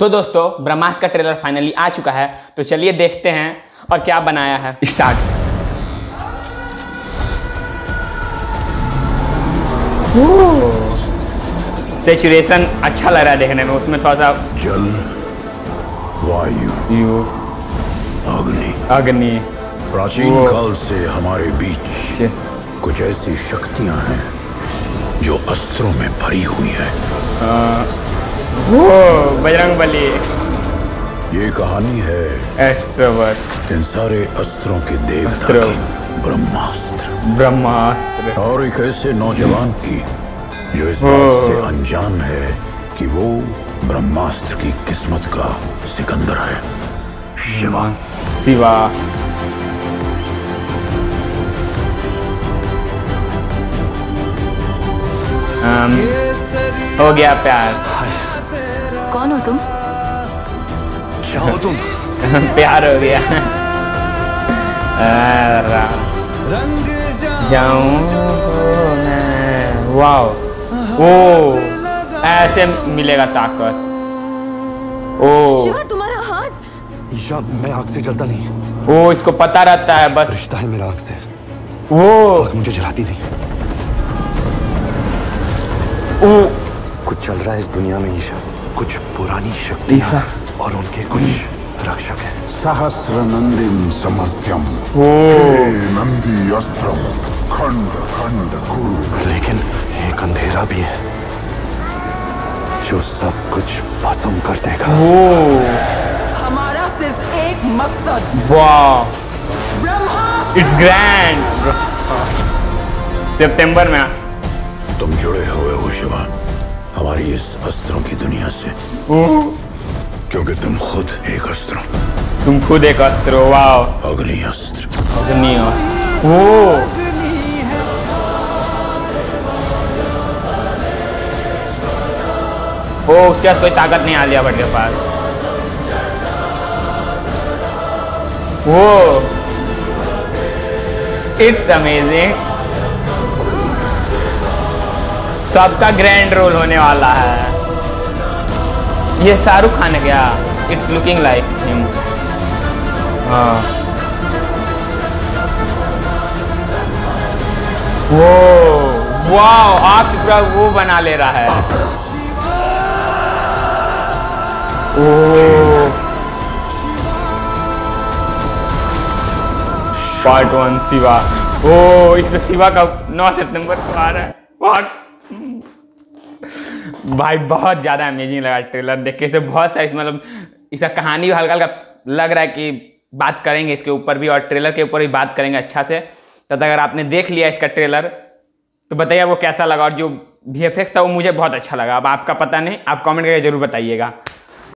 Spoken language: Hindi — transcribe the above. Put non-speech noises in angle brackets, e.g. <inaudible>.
तो दोस्तों ब्रह्मास्त्र का ट्रेलर फाइनली आ चुका है तो चलिए देखते हैं और क्या बनाया है। स्टार्ट। सेचुरेशन अच्छा लग रहा है देखने में उसमें थोड़ा सा जल वायु यू अग्नि। अग्नि। प्राचीन काल से हमारे बीच कुछ ऐसी शक्तियाँ हैं जो अस्त्रों में भरी हुई है। वो बजरंग बली। ये कहानी है एक्सट्रोवर्ट इन सारे अस्त्रों के देवता की ब्रह्मास्त्र। ब्रह्मास्त्र। और एक ऐसे नौजवान की जो इस बात से अनजान है कि वो ब्रह्मास्त्र की किस्मत का सिकंदर है। शिवा। शिवा। हो गया प्यार। कौन हो तुम? क्या हो तुम? <laughs> प्यार हो गया। जाऊँ वाओ। ओ ऐसे मिलेगा ताकत। ओ। तुम्हारा हाथ। ईशा मैं आग से जलता नहीं। ओ इसको पता रहता है बस। रिश्ता है मेरा आग से। वो आग मुझे जलाती नहीं। ओ। कुछ चल रहा है इस दुनिया में ईशा। कुछ पुरानी शक्तियाँ। और उनके कुछ रक्षक हैं। सहस्र समर्थ्यं ओ। नन्दी अस्त्रं खण्ड खण्ड कुरु। लेकिन एक अंधेरा भी है जो सब कुछ भस्म कर देगा। ओ। हमारा सिर्फ़ एक मकसद। वाह। इट्स ग्रैंड सितंबर में। तुम जुड़े हुए हो शिवा। हमारी इस अस्त्रों की दुनिया से। क्योंकि तुम खुद एक अस्त्र हो, तुम खुद एक अस्त्र हो वाह अग्नि अस्त्र। अग्नि ओ! ओ उसके पास कोई ताकत नहीं आलिया भट्ट के पास। वो इट्स अमेजिंग सबका ग्रैंड रोल होने वाला है। ये शाहरुख खान है क्या? इट्स लुकिंग लाइक हिम हाँ। वो। वाओ आप पूरा वो बना ले रहा है। ओ। पार्ट वन शिवा ओ इसमें शिवा का नौ सितंबर को आ रहा है। भाई, बहुत ज़्यादा अमेजिंग लगा ट्रेलर देख के। इसे बहुत सारी मतलब इसका कहानी भी हल्का हल्का लग रहा है कि बात करेंगे इसके ऊपर भी और ट्रेलर के ऊपर भी बात करेंगे अच्छा से। तब अगर आपने देख लिया इसका ट्रेलर तो बताइए वो कैसा लगा और जो वी था वो मुझे बहुत अच्छा लगा। अब आपका पता नहीं, आप कमेंट करके ज़रूर बताइएगा।